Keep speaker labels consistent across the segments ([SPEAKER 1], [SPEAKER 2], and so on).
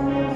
[SPEAKER 1] Thank you.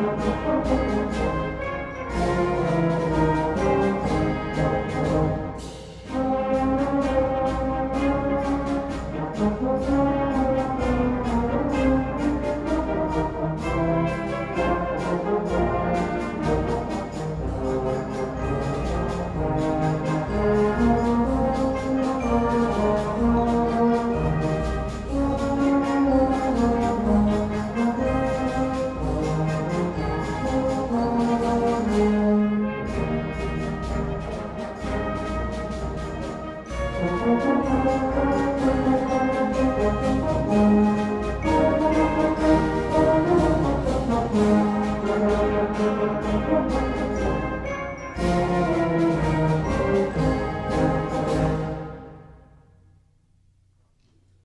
[SPEAKER 1] Música Thank you.